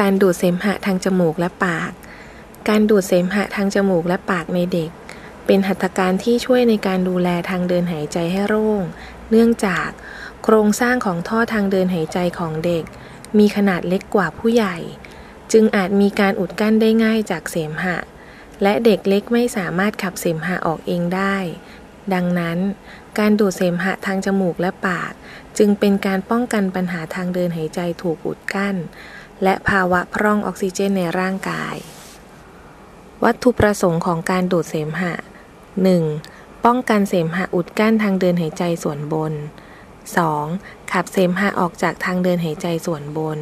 การดูดเสมหะทางจมูกและปาก การดูดเสมหะทางจมูกและปากในเด็ก เป็นหัตถการที่ช่วยในการดูแลทางเดินหายใจให้โล่ง เนื่องจากโครงสร้างของท่อทางเดินหายใจของเด็ก มีขนาดเล็กกว่าผู้ใหญ่ จึงอาจมีการอุดกั้นได้ง่ายจากเสมหะ และเด็กเล็กไม่สามารถขับเสมหะออกเองได้ ดังนั้น การดูดเสมหะทางจมูกและปาก จึงเป็นการป้องกันปัญหาทางเดินหายใจถูกอุดกั้น และภาวะพร่องออกซิเจนในร่างกาย วัตถุประสงค์ของการดูดเสมหะ 1. ป้องกันเสมหะอุดกั้นทางเดินหายใจส่วนบน 2. ขับเสมหะออกจากทางเดินหายใจส่วนบน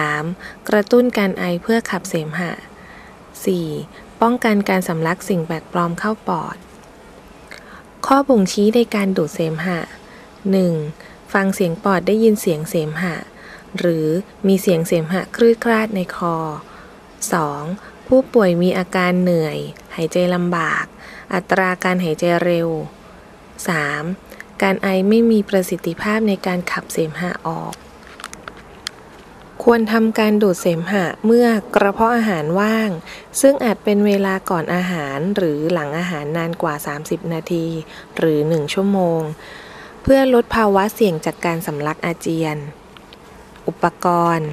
3. กระตุ้นการไอเพื่อขับเสมหะ 4. ป้องกันการสำลักสิ่งแปลกปลอมเข้าปอด ข้อบ่งชี้ในการดูดเสมหะ 1. ฟังเสียงปอดได้ยินเสียงเสมหะ หรือมีเสียงเสมหะคลื่ดคลาดในคอ 2. ผู้ป่วยมีอาการเหนื่อย หายใจลำบาก อัตราการหายใจเร็ว 3. การไอไม่มีประสิทธิภาพในการขับเสมหะออก ควรทำการดูดเสมหะเมื่อกระเพาะอาหารว่าง ซึ่งอาจเป็นเวลาก่อนอาหารหรือหลังอาหารนานกว่า 30 นาที หรือ 1 ชั่วโมง เพื่อลดภาวะเสี่ยงจากการสำลักอาเจียน อุปกรณ์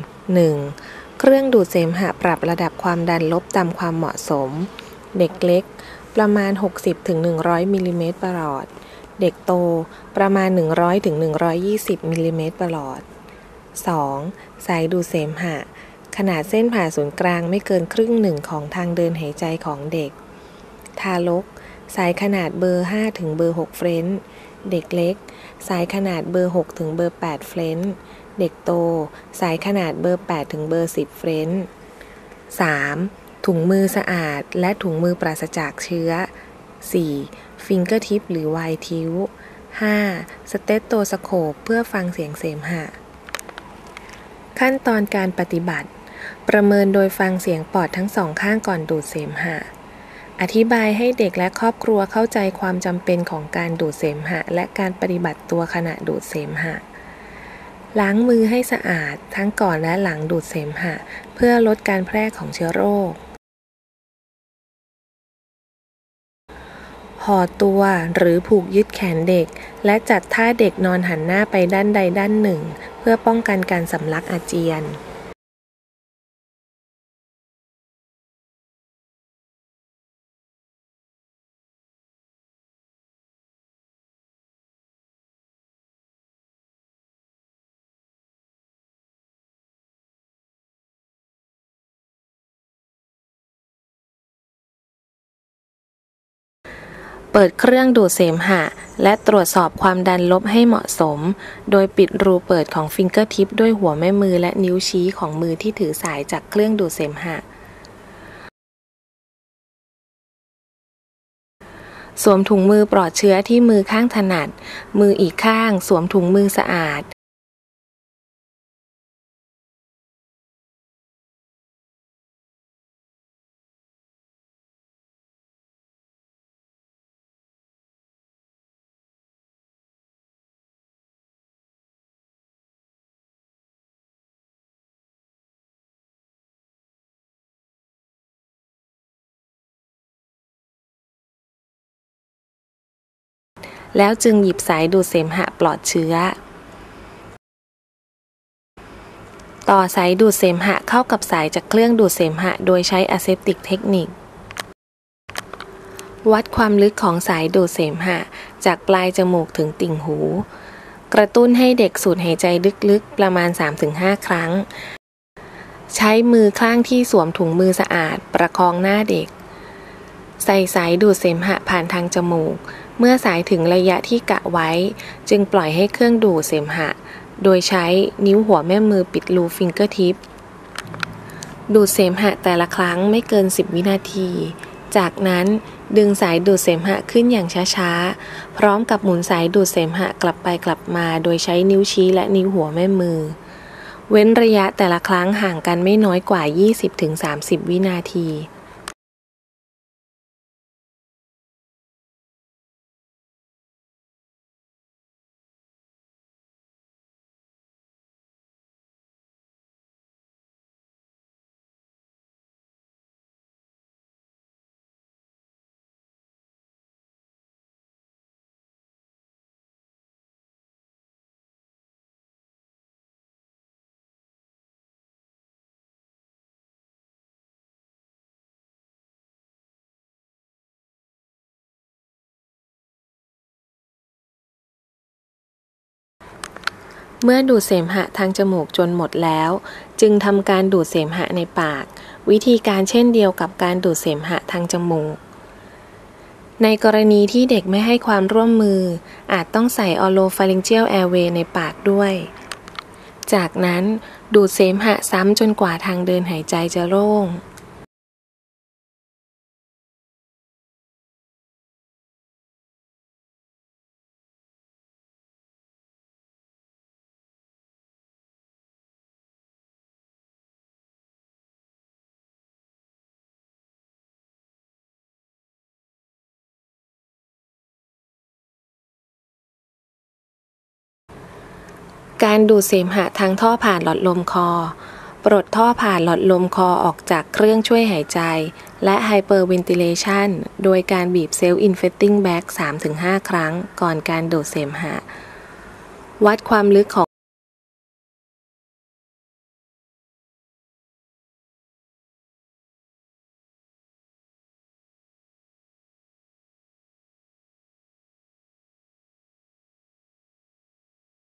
1. เครื่องดูดเสมหะปรับระดับความดันลบตามความเหมาะสม เด็กเล็ก ประมาณ 60-100มิลลิเมตรประหลอด เด็กโตประมาณ 100-120มิลลิเมตรประหลอด 2. สายดูดเสมหะ ขนาดเส้นผ่าศูนย์กลางไม่เกินครึ่งหนึ่งของทางเดินหายใจของเด็ก ทารก สายขนาดเบอร์ 5 ถึงเบอร์ 6 French เด็กเล็ก สายขนาดเบอร์ 6 ถึงเบอร์ 8 French เด็กโต สายขนาดเบอร์ 8 ถึงเบอร์ 10 French 3. ถุงมือสะอาดและถุงมือปราศจากเชื้อ 4. finger tip หรือ Y-tube 5. stethoscope เพื่อฟังเสียงเสมหะ ขั้นตอนการปฏิบัติ ประเมินโดยฟังเสียงปอดทั้งสองข้างก่อนดูดเสมหะ อธิบายให้เด็กและครอบครัวเข้าใจความจำเป็นของการดูดเสมหะ และการปฏิบัติตัวขณะดูดเสมหะ ล้างมือให้สะอาดทั้งก่อนและหลังดูดเสมหะ เพื่อลดการแพร่ของเชื้อโรค ห่อตัวหรือผูกยึดแขนเด็ก และจัดท่าเด็กนอนหันหน้าไปด้านใดด้านหนึ่ง เพื่อป้องกันการสำลักอาเจียน เปิดเครื่องดูดเสมหะ และตรวจสอบความดันลบให้เหมาะสม โดยปิดรูเปิดของฟิงเกอร์ทิปด้วยหัวแม่มือและนิ้วชี้ของมือที่ถือสายจากเครื่องดูดเสมหะ สวมถุงมือปลอดเชื้อที่มือข้างถนัด มืออีกข้าง สวมถุงมือสะอาด แล้วจึงหยิบสายดูดเสมหะปลอดเชื้อ ต่อสายดูดเสมหะเข้ากับสายจากเครื่องดูดเสมหะ โดยใช้อะเซปติกเทคนิค วัดความลึกของสายดูดเสมหะ จากปลายจมูกถึงติ่งหู กระตุ้นให้เด็กสูดหายใจลึกๆ ประมาณ 3-5 ครั้ง ใช้มือข้างที่สวมถุงมือสะอาด ประคองหน้าเด็ก ใส่สายดูดเสมหะผ่านทางจมูก เมื่อสายถึงระยะที่กะไว้ จึงปล่อยให้เครื่องดูดเสมหะ โดยใช้นิ้วหัวแม่มือปิดรูฟิงเกอร์ทิป ดูดเสมหะแต่ละครั้งไม่เกิน 10 วินาที จากนั้นดึงสายดูดเสมหะขึ้นอย่างช้าๆ พร้อมกับหมุนสายดูดเสมหะกลับไปกลับมา โดยใช้นิ้วชี้และนิ้วหัวแม่มือ เว้นระยะแต่ละครั้งห่างกันไม่น้อยกว่า 20-30 วินาที เมื่อดูดเสมหะทางจมูกจนหมดแล้ว จึงทำการดูดเสมหะในปาก วิธีการเช่นเดียวกับการดูดเสมหะทางจมูก ในกรณีที่เด็กไม่ให้ความร่วมมือ อาจต้องใส่ออโลฟาริงเจียลแอร์เวย์ในปากด้วย จากนั้นดูดเสมหะซ้ำจนกว่าทางเดินหายใจจะโล่ง การดูดเสมหะทางท่อผ่านหลอดลมคอ ปลดท่อผ่านหลอดลมคอออกจากเครื่องช่วยหายใจ และ hyperventilation โดยการบีบ self-inflating bag 3-5 ครั้งก่อนการดูดเสมหะ วัดความลึกของ